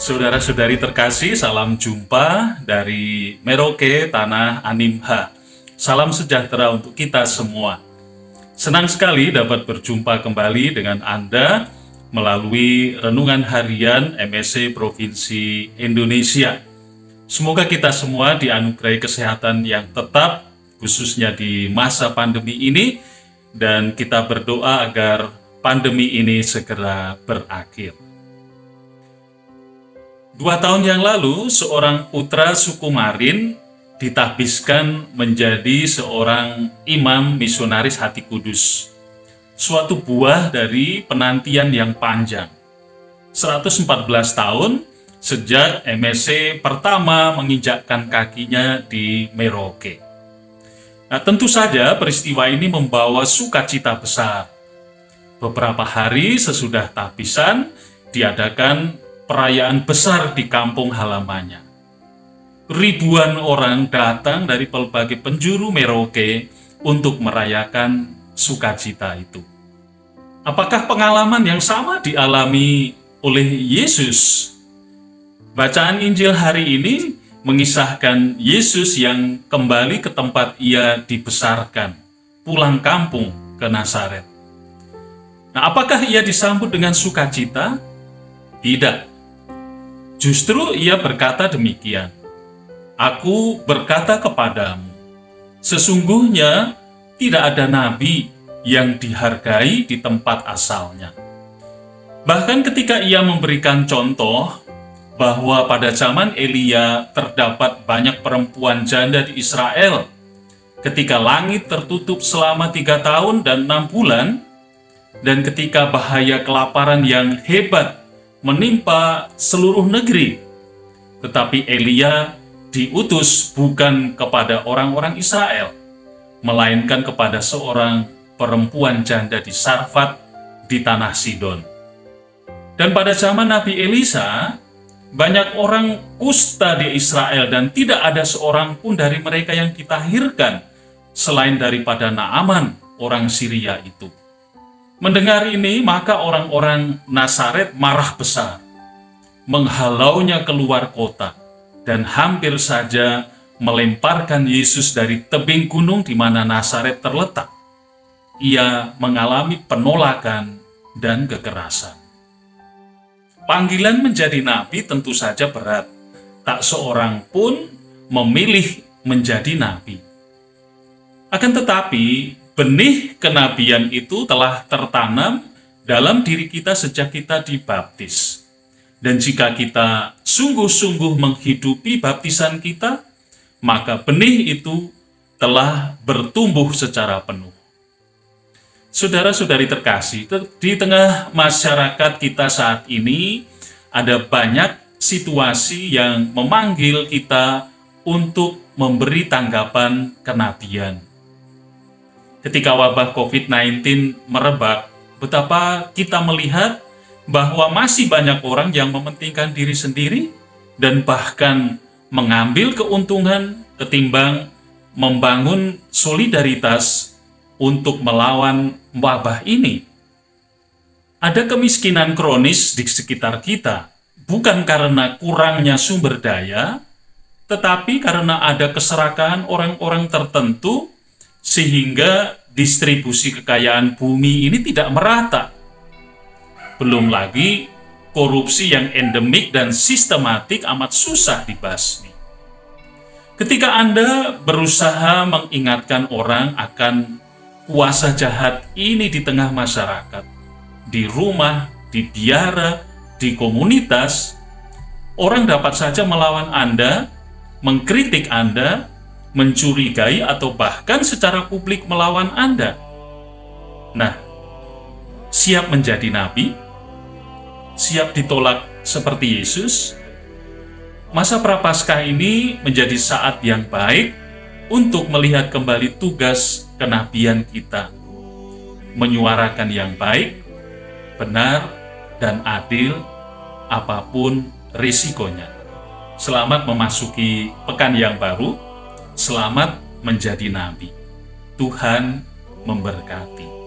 Saudara-saudari terkasih, salam jumpa dari Merauke, Tanah Animha. Salam sejahtera untuk kita semua. Senang sekali dapat berjumpa kembali dengan Anda melalui renungan harian MSC Provinsi Indonesia. Semoga kita semua dianugerahi kesehatan yang tetap, khususnya di masa pandemi ini, dan kita berdoa agar pandemi ini segera berakhir. Dua tahun yang lalu, seorang putra suku Marin ditahbiskan menjadi seorang imam misionaris hati kudus. Suatu buah dari penantian yang panjang. 114 tahun sejak MSC pertama menginjakkan kakinya di Merauke. Nah, tentu saja peristiwa ini membawa sukacita besar. Beberapa hari sesudah tahbisan, diadakan perayaan besar di kampung halamannya. Ribuan orang datang dari berbagai penjuru Merauke untuk merayakan sukacita itu. Apakah pengalaman yang sama dialami oleh Yesus? Bacaan Injil hari ini mengisahkan Yesus yang kembali ke tempat ia dibesarkan, pulang kampung ke Nazaret. Nah, apakah ia disambut dengan sukacita? Tidak. Justru ia berkata demikian, Aku berkata kepadamu, sesungguhnya tidak ada nabi yang dihargai di tempat asalnya. Bahkan ketika ia memberikan contoh bahwa pada zaman Elia terdapat banyak perempuan janda di Israel, ketika langit tertutup selama tiga tahun dan enam bulan, dan ketika bahaya kelaparan yang hebat menimpa seluruh negeri. Tetapi Elia diutus bukan kepada orang-orang Israel, melainkan kepada seorang perempuan janda di Sarfat di tanah Sidon. Dan pada zaman Nabi Elisa, banyak orang kusta di Israel dan tidak ada seorang pun dari mereka yang ditahirkan selain daripada Naaman, orang Syria itu. Mendengar ini, maka orang-orang Nasaret marah besar, menghalaunya keluar kota, dan hampir saja melemparkan Yesus dari tebing gunung di mana Nasaret terletak. Ia mengalami penolakan dan kekerasan. Panggilan menjadi nabi tentu saja berat. Tak seorang pun memilih menjadi nabi. Akan tetapi, benih kenabian itu telah tertanam dalam diri kita sejak kita dibaptis. Dan jika kita sungguh-sungguh menghidupi baptisan kita, maka benih itu telah bertumbuh secara penuh. Saudara-saudari terkasih, di tengah masyarakat kita saat ini ada banyak situasi yang memanggil kita untuk memberi tanggapan kenabian ketika wabah COVID-19 merebak, betapa kita melihat bahwa masih banyak orang yang mementingkan diri sendiri dan bahkan mengambil keuntungan ketimbang membangun solidaritas untuk melawan wabah ini. Ada kemiskinan kronis di sekitar kita, bukan karena kurangnya sumber daya, tetapi karena ada keserakahan orang-orang tertentu sehingga distribusi kekayaan bumi ini tidak merata. Belum lagi korupsi yang endemik dan sistematik amat susah dibasmi. Ketika Anda berusaha mengingatkan orang akan kuasa jahat ini di tengah masyarakat, di rumah, di biara, di komunitas, orang dapat saja melawan Anda, mengkritik Anda, mencurigai atau bahkan secara publik melawan Anda. Nah, siap menjadi nabi? Siap ditolak seperti Yesus? Masa prapaskah ini menjadi saat yang baik untuk melihat kembali tugas kenabian kita. Menyuarakan yang baik, benar, dan adil apa pun risikonya. Selamat memasuki pekan yang baru selamat menjadi nabi. Tuhan memberkati.